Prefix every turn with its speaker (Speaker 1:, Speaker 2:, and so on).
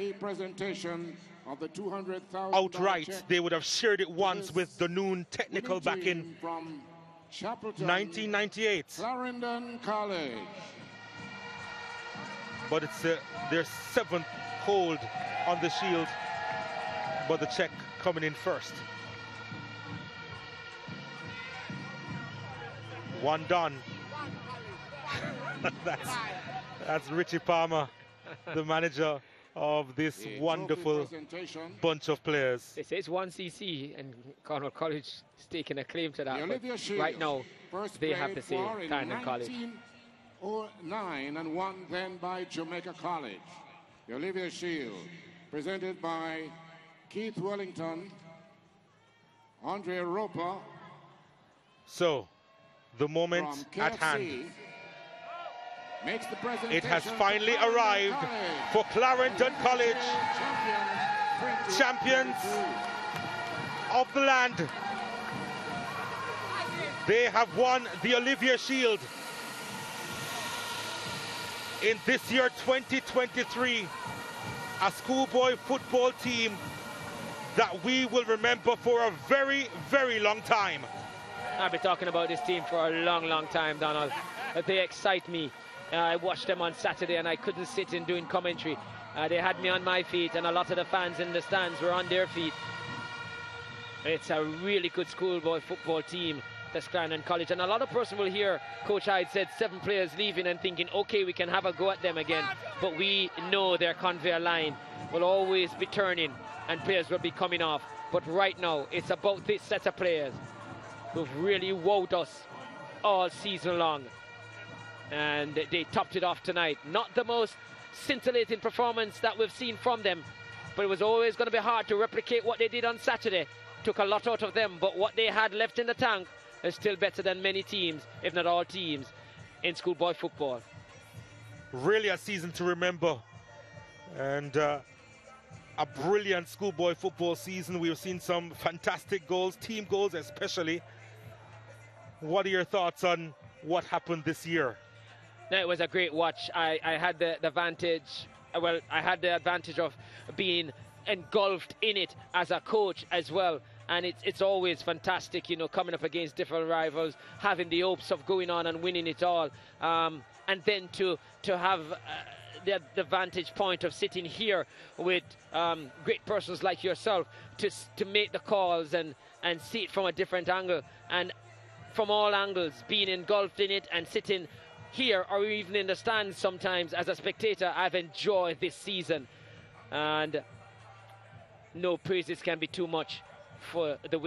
Speaker 1: the presentation of the 200,000
Speaker 2: outright. They would have shared it once with the noon technical back in
Speaker 1: from Chapelton,
Speaker 2: 1998.
Speaker 1: Clarendon College.
Speaker 2: But it's uh, their seventh hold on the shield. But the check coming in first. One done. that's, that's Richie Palmer, the manager of this
Speaker 1: The
Speaker 2: wonderful bunch of players.
Speaker 3: They say it's 1cc, and Cornwall College is taking a claim to that.
Speaker 1: The
Speaker 3: but right now,
Speaker 1: first
Speaker 3: they have
Speaker 1: played
Speaker 3: to say
Speaker 1: for in
Speaker 3: Clarendon College.
Speaker 1: 1909 and won then by Jamaica College. The Olivier Shield, presented by Keith Wellington, Andre Roper
Speaker 2: So, the moment at hand. It has finally
Speaker 1: Clarendon
Speaker 2: arrived
Speaker 1: College.
Speaker 2: for Clarendon College,
Speaker 1: Champions,
Speaker 2: champions of the land. They have won the Olivier Shield in this year 2023. A schoolboy football team that we will remember for a very, very long time.
Speaker 3: I've been talking about this team for a long, long time, Donald. But they excite me. Uh, I watched them on Saturday and I couldn't sit in doing commentary. Uh, they had me on my feet, and a lot of the fans in the stands were on their feet. It's a really good schoolboy football team, that's Clarendon College. And a lot of person will hear Coach Hyde said seven players leaving and thinking, okay, we can have a go at them again. But we know their conveyor line will always be turning and players will be coming off. But right now, it's about this set of players who've really wowed us all season long. And they topped it off tonight. Not the most scintillating performance that we've seen from them, but it was always going to be hard to replicate what they did on Saturday. Took a lot out of them, but what they had left in the tank is still better than many teams, if not all teams, in schoolboy football.
Speaker 2: Really a season to remember. And uh, a brilliant schoolboy football season. We've seen some fantastic goals, team goals especially. What are your thoughts on what happened this year?
Speaker 3: No, it was a great watch. I, I had the, the advantage, well, I had the advantage of being engulfed in it as a coach as well. And it's, it's always fantastic, you know, coming up against different rivals, having the hopes of going on and winning it all. Um, and then to, to have uh, the, the vantage point of sitting here with um, great persons like yourself to, to make the calls and, and see it from a different angle. And from all angles, being engulfed in it and sitting here or even in the stands sometimes as a spectator, I've enjoyed this season. And no praises can be too much for the